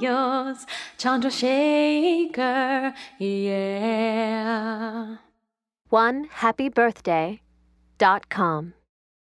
yours, Chandra Shaker, yeah. One happy birthday dot com.